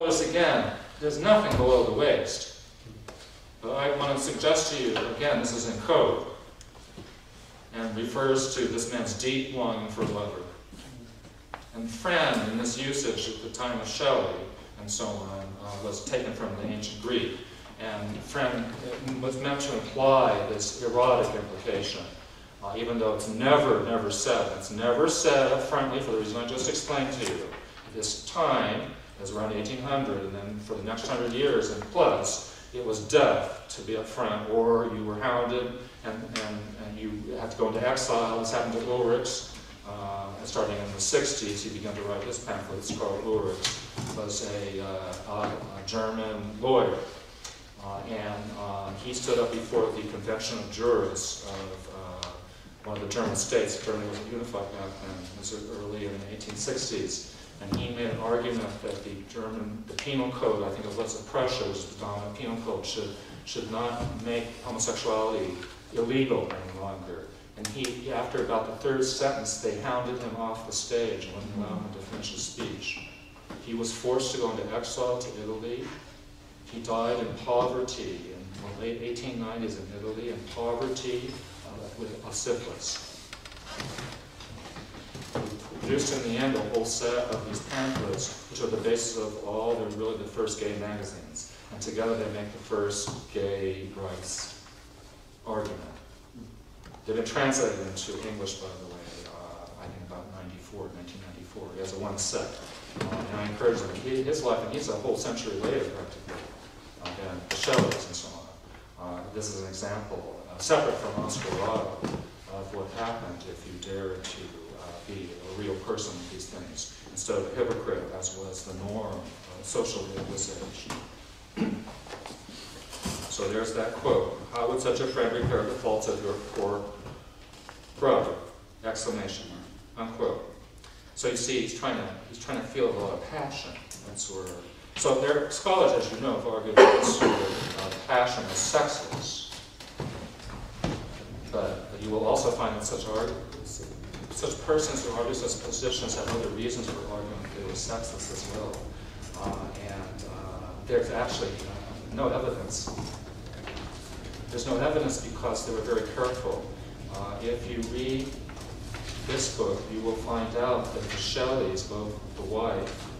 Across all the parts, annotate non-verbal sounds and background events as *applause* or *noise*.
Notice again, there's nothing below the waist. But I want to suggest to you, again, this is in code, and refers to this man's deep longing for lover. And friend, in this usage at the time of Shelley and so on, uh, was taken from the ancient Greek. And friend was meant to imply this erotic implication, uh, even though it's never, never said. It's never said friendly for the reason I just explained to you. This time is around 1800, and then for the next hundred years and plus, it was death to be up front, or you were hounded and, and, and you had to go into exile. This happened to Ulrichs. Uh, starting in the 60s, he began to write his pamphlets. Karl Ulrichs was a, uh, a, German lawyer. Uh, and uh, he stood up before the Convention of Jurists of uh, one of the German states. Germany was unified back then. It was early in the 1860s. And he made an argument that the German, the penal code, I think it was of Prussia, which is the dominant penal code, should, should not make homosexuality illegal any longer. And he, after about the third sentence, they hounded him off the stage and wouldn't allow him to finish his speech. He was forced to go into exile to Italy. He died in poverty in the late 1890s in Italy, in poverty uh, with a syphilis produced in the end a whole set of these pamphlets, which are the basis of all, they're really the first gay magazines. And together they make the first gay rights argument. They've been translated into English, by the way, uh, I think about 94, 1994. He has a one set. Uh, and I encourage him. His life, and he's a whole century later, practically, uh, than the Shelleys and so on. Uh, this is an example, uh, separate from Oscar Wilde, of what happened if you dare to be a real person with these things, instead of a hypocrite, as was the norm uh, socially at this age. so there's that quote. How would such a friend repair the faults of your poor brother? Exclamation mark. Unquote. So you see, he's trying to he's trying to feel a lot of passion. That's of so there scholars, as you know, have argued that sort of uh, passion is sexless. But, you will also find that such arguments such persons who argue such positions have other reasons for arguing they were sexist as well. Uh, and uh, there's actually uh, no evidence. There's no evidence because they were very careful. Uh, if you read this book, you will find out that the Shelleys, both the wife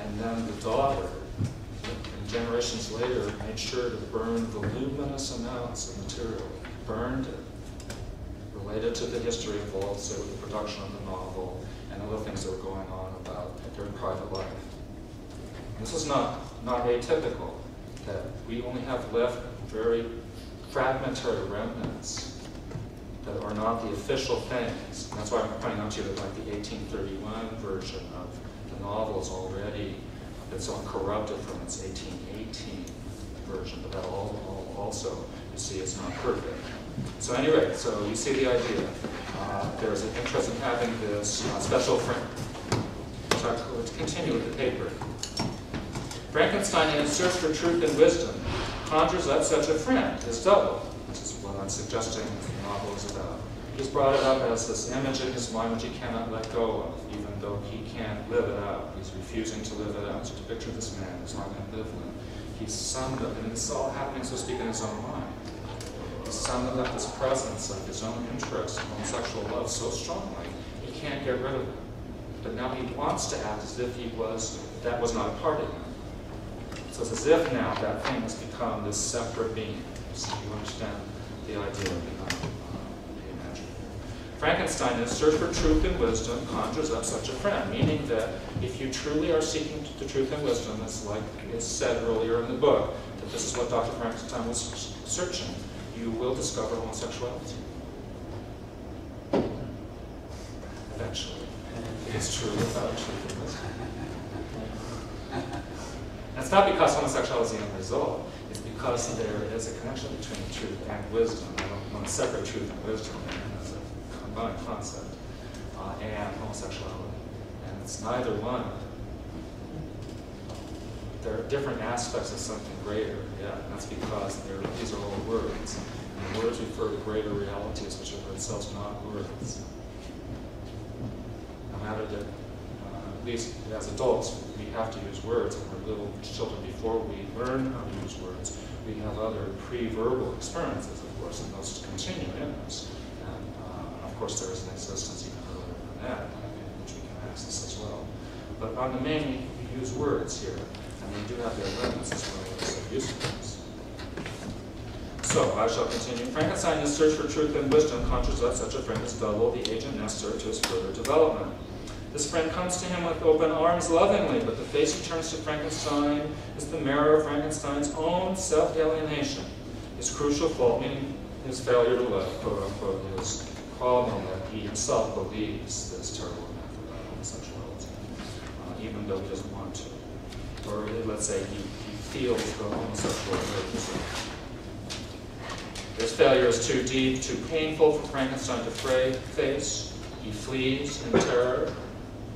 and then the daughter, and generations later, made sure to burn voluminous amounts of material, burned it related to the history of with the production of the novel and other things that were going on about their private life. This is not, not atypical, that we only have left very fragmentary remnants that are not the official things. And that's why I'm pointing out to you that like the 1831 version of the novel is already been so corrupted from its 1818 version, but that all, all also, you see, it's not perfect. So anyway, so you see the idea. Uh, there's an interest in having this uh, special friend. So let's continue with the paper. Frankenstein, in his search for truth and wisdom, conjures up such a friend, his double, which is what I'm suggesting the novel is about. He's brought it up as this image in his mind which he cannot let go of, even though he can't live it out. He's refusing to live it out. So to picture this man who's not ambivalent, he's summed up, and it's all happening, so to speak, in his own mind summoned up this presence of his own interest in sexual love so strongly, he can't get rid of it. But now he wants to act as if he was, that was not a part of him. So it's as if now that thing has become this separate being. So you understand the idea behind uh, the imaginary. Frankenstein, in search for truth and wisdom, conjures up such a friend, meaning that if you truly are seeking the truth and wisdom, it's like is said earlier in the book, that this is what Dr. Frankenstein was searching you will discover homosexuality. Eventually. It's true without truth. That's not because homosexuality is result. It's because there is a connection between truth and wisdom. I don't want to separate truth and wisdom as a combined concept. Uh, and homosexuality. And it's neither one there are different aspects of something greater, yeah, and that's because these are all words. And words refer to greater realities, which are themselves not words. No matter the, uh, least as adults, we have to use words, and we're little children before we learn how to use words. We have other pre-verbal experiences, of course, and those continue in us. And, uh, of course, there is an existence even earlier than that, which we can access as well. But on the main, we use words here, and do have their limits as well as their usefulness. So, I shall continue. Frankenstein, in his search for truth and wisdom, conjures up such a friend as Double, the agent necessary to his further development. This friend comes to him with open arms lovingly, but the face he turns to Frankenstein is the mirror of Frankenstein's own self-alienation. His crucial fault, meaning his failure to love, quote unquote, his problem that he himself believes this terrible method of homosexuality, uh, even though he doesn't want to. Or let's say he, he feels the homosexual urgency. His failure is too deep, too painful for Frankenstein to face. He flees in terror,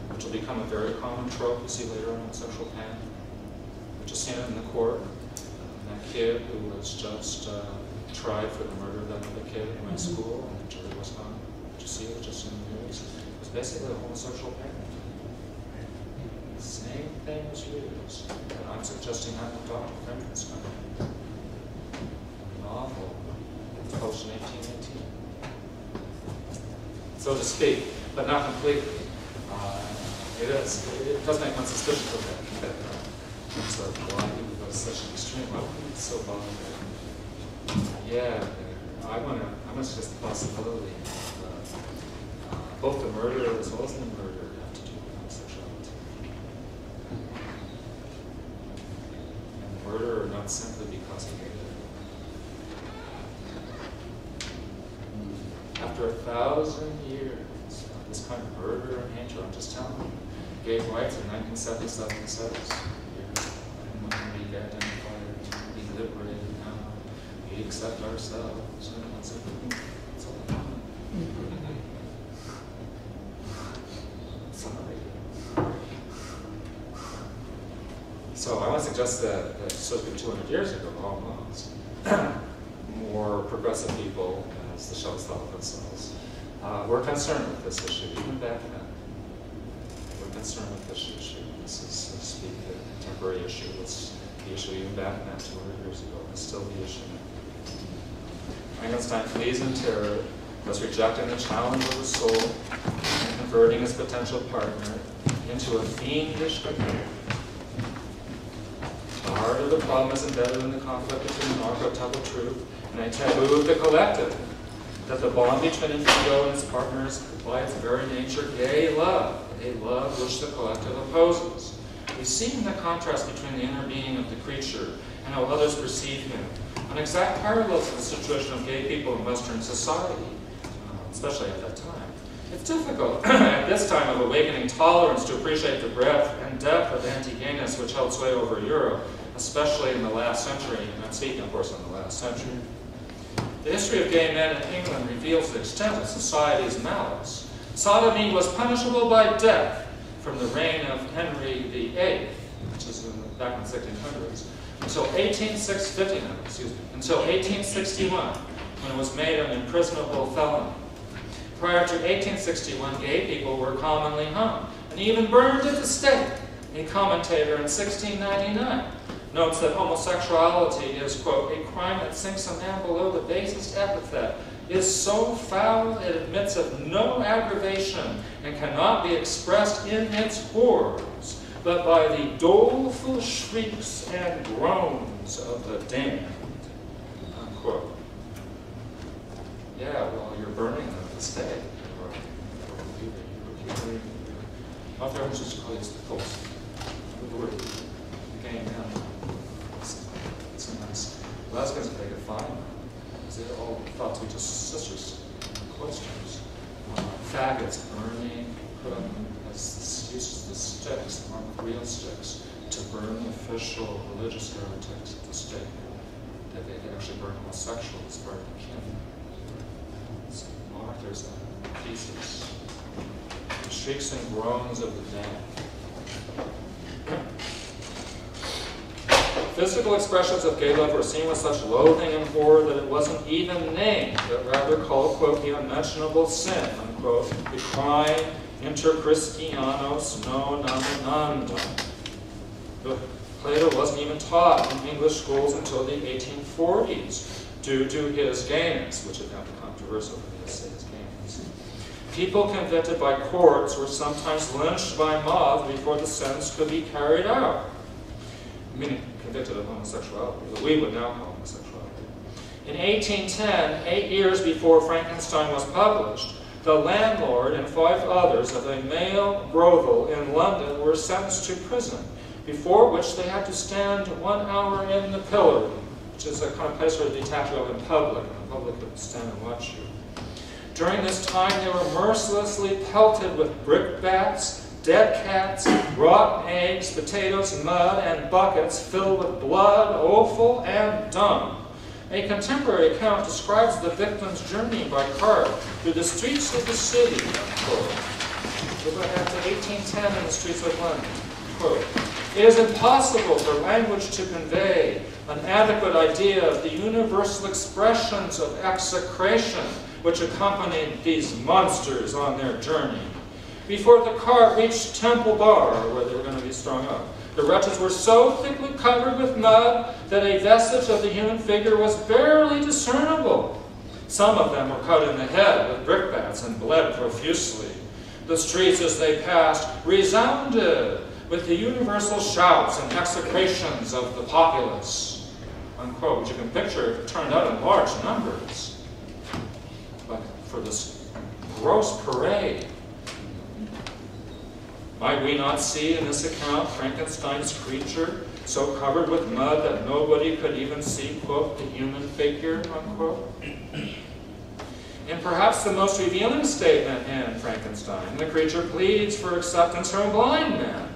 which will become a very common trope you see later on in sexual pain. We just seen in the court. That kid who was just uh, tried for the murder of that other kid in my mm-hmm. school, and the jury was hung. Did you see it just in the news? It was basically a homosexual parent. Same thing was used. And I'm suggesting that to Dr. Frankenstein. Novel, post 1818. So to speak, but not completely. It is. It does make one suspicious of that. uh, so why people go to such an extreme? Why would so bothered? Yeah, I want to. I want to suggest the possibility of uh, both the murder as well as the murder have to do with homosexuality. And murder simply because of gay. After a thousand years, this kind of murder and hatred, I'm just telling you gave rights in 1977 says can be identified, be liberated now. We accept ourselves. And that's it. That's all Sorry. So I want to suggest that, that be 200 years ago, almost, *clears throat* more progressive people, as the shows thought themselves, uh, were concerned with this issue, even back then We're concerned with this issue. This is, so to speak, a temporary issue. It's the issue even back then, 200 years ago. It's still the issue Frankenstein flees in terror, thus rejecting the challenge of the soul and converting his potential partner into a fiendish companion. The the problem is embedded in the conflict between an archetypal truth and a taboo of the collective, that the bond between individual and his partners by its very nature gay love a love which the collective opposes. We see in the contrast between the inner being of the creature and how others perceive him, an exact parallel to the situation of gay people in Western society, uh, especially at that time. It's difficult *clears throat* at this time of awakening tolerance to appreciate the breadth and depth of anti-gayness which held sway over Europe, especially in the last century, and I'm speaking, of course, in the last century. The history of gay men in England reveals the extent of society's malice. Sodomy was punishable by death from the reign of Henry VIII, which is in the, back in the 1600s, until 1859, excuse me, until 1861, when it was made an imprisonable felony. Prior to 1861, gay people were commonly hung and even burned at the stake. A commentator in 1699 notes that homosexuality is, quote, a crime that sinks a man below the basest epithet is so foul it admits of no aggravation and cannot be expressed in its horrors, but by the doleful shrieks and groans of the damned. Unquote. Yeah, well, you're burning them the stake. My parents used to call these the post. The word game now. A nice. Lesbians pay a fine they're all thought to be just such sisters questions. Uh, faggots burning, put up as uses the sticks, with real sticks, to burn the official religious heretics of the state. That they could actually burn homosexuals as the kin. So Arthur's thesis. The shrieks and groans of the damned. Physical expressions of gay were seen with such loathing and horror that it wasn't even named, but rather called, quote, the unmentionable sin, unquote, the crime inter Christianos non nominandum. Plato wasn't even taught in English schools until the 1840s due to his gains, which had become controversial for his gains. People convicted by courts were sometimes lynched by mobs before the sentence could be carried out. Meaning convicted of homosexuality, what we would now call homosexuality. In 1810, eight years before Frankenstein was published, the landlord and five others of a male brothel in London were sentenced to prison before which they had to stand one hour in the pillory, which is a kind of place where they detach you in public, and the public would stand and watch you. During this time, they were mercilessly pelted with brickbats, dead cats, rotten eggs, potatoes, mud, and buckets filled with blood, offal, and dung. A contemporary account describes the victim's journey by car through the streets of the city. Quote. Go back to 1810 in the streets of London. Quote, it is impossible for language to convey an adequate idea of the universal expressions of execration which accompanied these monsters on their journey. Before the cart reached Temple Bar, where they were going to be strung up, the wretches were so thickly covered with mud that a vestige of the human figure was barely discernible. Some of them were cut in the head with brickbats and bled profusely. The streets as they passed resounded with the universal shouts and execrations of the populace, unquote, which you can picture turned out in large numbers. But for this gross parade, might we not see in this account Frankenstein's creature so covered with mud that nobody could even see, quote, the human figure, unquote? And perhaps the most revealing statement in Frankenstein, the creature pleads for acceptance from a blind man.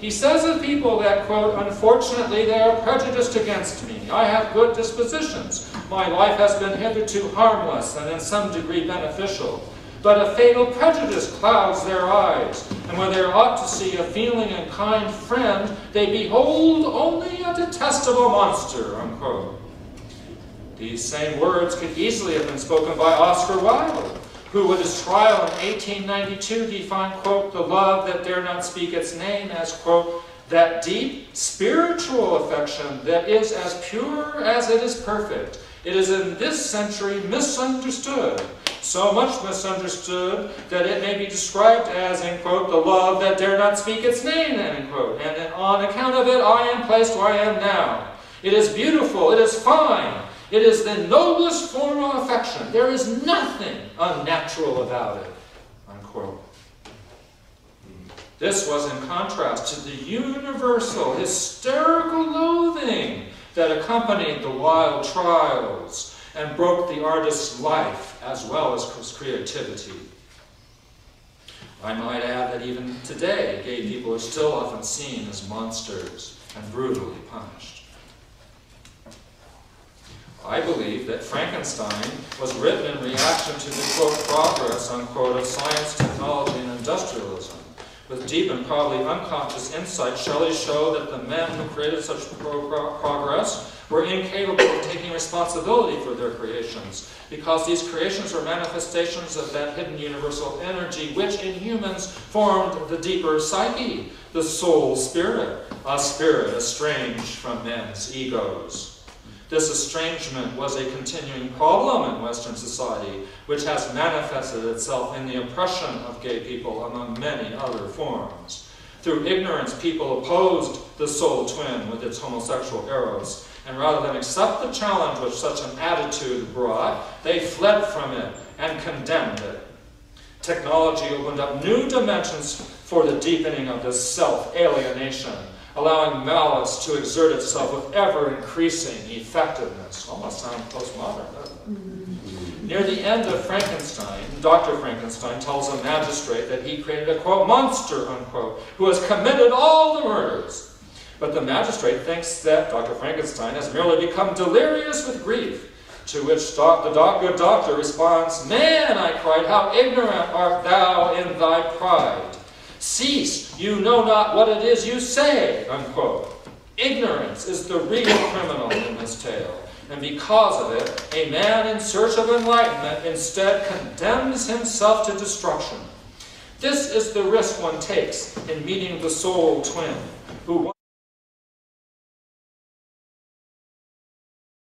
He says of people that, quote, unfortunately they are prejudiced against me. I have good dispositions. My life has been hitherto harmless and in some degree beneficial. But a fatal prejudice clouds their eyes, and when they ought to see a feeling and kind friend, they behold only a detestable monster, unquote. These same words could easily have been spoken by Oscar Wilde, who at his trial in 1892 defined, quote, the love that dare not speak its name as, quote, that deep spiritual affection that is as pure as it is perfect. It is in this century misunderstood, so much misunderstood that it may be described as, in quote, the love that dare not speak its name, end quote. And on account of it, I am placed where I am now. It is beautiful, it is fine, it is the noblest form of affection. There is nothing unnatural about it. Unquote. This was in contrast to the universal, hysterical loathing that accompanied the Wilde trials and broke the artist's life as well as his creativity. I might add that even today, gay people are still often seen as monsters and brutally punished. I believe that Frankenstein was written in reaction to the, quote, progress, unquote, of science, technology, and industrialism. With deep and probably unconscious insight, Shelley showed that the men who created such pro progress were incapable of taking responsibility for their creations, because these creations were manifestations of that hidden universal energy which in humans formed the deeper psyche, the soul spirit, a spirit estranged from men's egos. This estrangement was a continuing problem in Western society, which has manifested itself in the oppression of gay people among many other forms. Through ignorance, people opposed the soul twin with its homosexual eros, and rather than accept the challenge which such an attitude brought, they fled from it and condemned it. Technology opened up new dimensions for the deepening of this self-alienation allowing malice to exert itself with ever increasing effectiveness. Almost sounds postmodern, doesn't it? Mm-hmm. Near the end of Frankenstein, Dr. Frankenstein tells a magistrate that he created a, quote, monster, unquote, who has committed all the murders. But the magistrate thinks that Dr. Frankenstein has merely become delirious with grief. To which the good doctor responds, Man, I cried, how ignorant art thou in thy pride. Cease, you know not what it is you say, unquote. Ignorance is the real criminal in this tale. And because of it, a man in search of enlightenment instead condemns himself to destruction. This is the risk one takes in meeting the soul twin,